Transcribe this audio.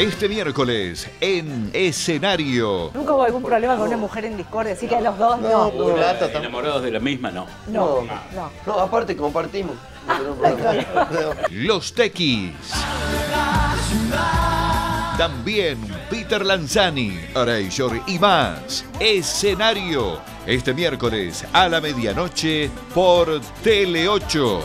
Este miércoles en escenario. Nunca hubo algún problema con una mujer en discordia, así que a los dos no. No, plata. Enamorados de la misma, no. No, No. no. Aparte compartimos. Los Tequis. También Peter Lanzani, Erasure y más. Escenario. Este miércoles a la medianoche por Tele 8.